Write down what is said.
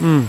うん。